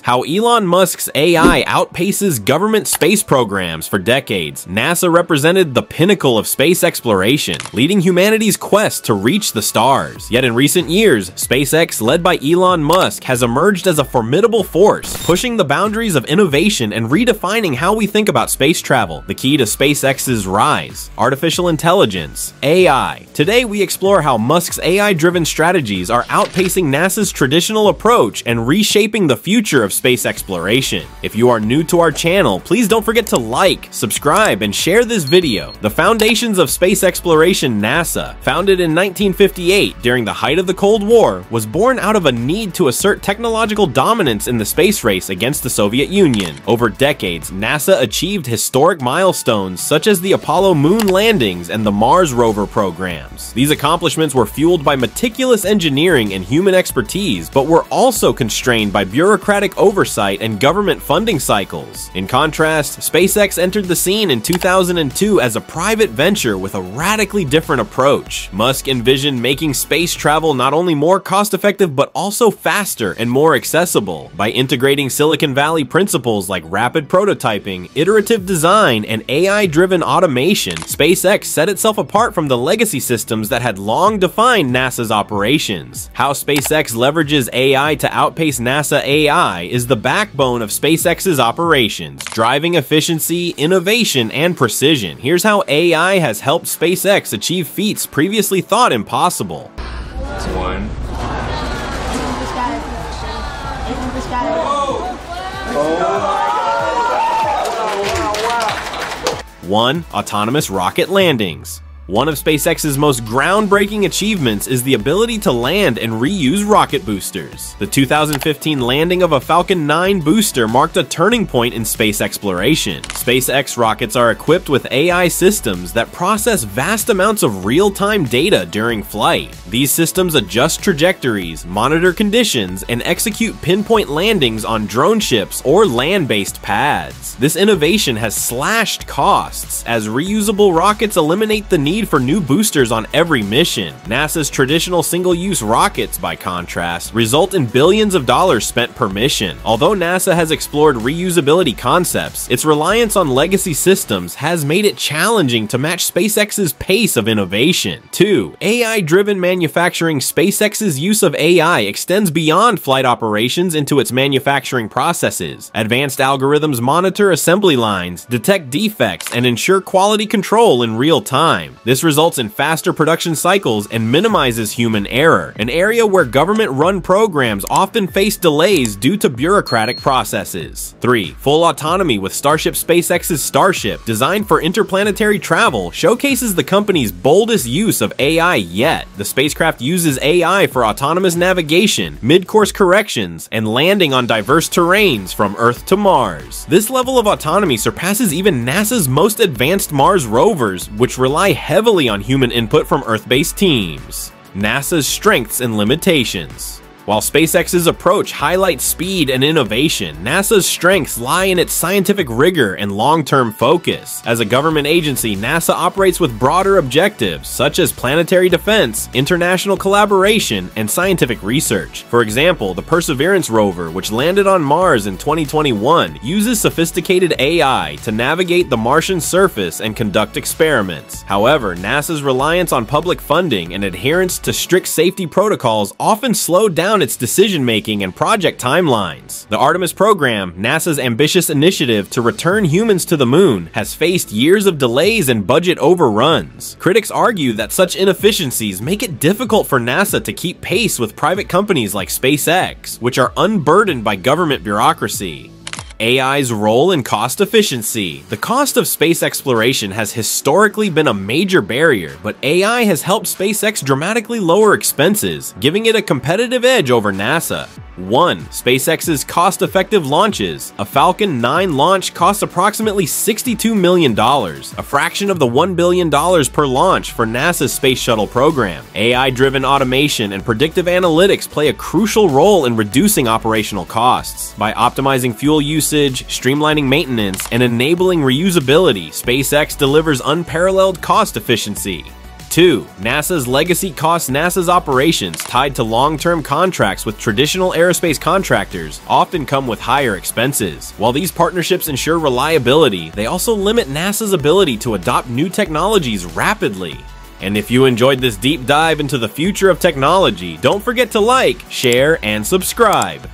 How Elon Musk's AI outpaces government space programs for decades, NASA represented the pinnacle of space exploration, leading humanity's quest to reach the stars. Yet in recent years, SpaceX, led by Elon Musk, has emerged as a formidable force, pushing the boundaries of innovation and redefining how we think about space travel. The key to SpaceX's rise, artificial intelligence, AI. Today we explore how Musk's AI-driven strategies are outpacing NASA's traditional approach and reshaping the future of space exploration. If you are new to our channel, please don't forget to like, subscribe, and share this video. The Foundations of Space Exploration NASA, founded in 1958 during the height of the Cold War, was born out of a need to assert technological dominance in the space race against the Soviet Union. Over decades, NASA achieved historic milestones such as the Apollo moon landings and the Mars rover programs. These accomplishments were fueled by meticulous engineering and human expertise, but were also constrained by bureaucratic oversight and government funding cycles. In contrast, SpaceX entered the scene in 2002 as a private venture with a radically different approach. Musk envisioned making space travel not only more cost-effective but also faster and more accessible. By integrating Silicon Valley principles like rapid prototyping, iterative design, and AI-driven automation, SpaceX set itself apart from the legacy systems that had long defined NASA's operations. How SpaceX leverages AI to outpace NASA AI is the backbone of SpaceX's operations, driving efficiency, innovation, and precision. Here's how AI has helped SpaceX achieve feats previously thought impossible. One. One, autonomous rocket landings. One of SpaceX's most groundbreaking achievements is the ability to land and reuse rocket boosters. The 2015 landing of a Falcon 9 booster marked a turning point in space exploration. SpaceX rockets are equipped with AI systems that process vast amounts of real-time data during flight. These systems adjust trajectories, monitor conditions, and execute pinpoint landings on drone ships or land-based pads. This innovation has slashed costs, as reusable rockets eliminate the need need for new boosters on every mission. NASA's traditional single-use rockets, by contrast, result in billions of dollars spent per mission. Although NASA has explored reusability concepts, its reliance on legacy systems has made it challenging to match SpaceX's pace of innovation. 2. AI-driven manufacturing SpaceX's use of AI extends beyond flight operations into its manufacturing processes. Advanced algorithms monitor assembly lines, detect defects, and ensure quality control in real time. This results in faster production cycles and minimizes human error, an area where government-run programs often face delays due to bureaucratic processes. 3. Full autonomy with Starship SpaceX's Starship, designed for interplanetary travel, showcases the company's boldest use of AI yet. The spacecraft uses AI for autonomous navigation, mid-course corrections, and landing on diverse terrains from Earth to Mars. This level of autonomy surpasses even NASA's most advanced Mars rovers, which rely on human input from Earth-based teams. NASA's strengths and limitations. While SpaceX's approach highlights speed and innovation, NASA's strengths lie in its scientific rigor and long-term focus. As a government agency, NASA operates with broader objectives, such as planetary defense, international collaboration, and scientific research. For example, the Perseverance rover, which landed on Mars in 2021, uses sophisticated AI to navigate the Martian surface and conduct experiments. However, NASA's reliance on public funding and adherence to strict safety protocols often slowed down its decision-making and project timelines. The Artemis program, NASA's ambitious initiative to return humans to the moon, has faced years of delays and budget overruns. Critics argue that such inefficiencies make it difficult for NASA to keep pace with private companies like SpaceX, which are unburdened by government bureaucracy. AI's role in cost efficiency. The cost of space exploration has historically been a major barrier, but AI has helped SpaceX dramatically lower expenses, giving it a competitive edge over NASA. 1. SpaceX's cost-effective launches. A Falcon 9 launch costs approximately $62 million, a fraction of the $1 billion per launch for NASA's Space Shuttle program. AI-driven automation and predictive analytics play a crucial role in reducing operational costs. By optimizing fuel usage, streamlining maintenance, and enabling reusability, SpaceX delivers unparalleled cost efficiency. 2. NASA's legacy costs NASA's operations tied to long-term contracts with traditional aerospace contractors often come with higher expenses. While these partnerships ensure reliability, they also limit NASA's ability to adopt new technologies rapidly. And if you enjoyed this deep dive into the future of technology, don't forget to like, share, and subscribe.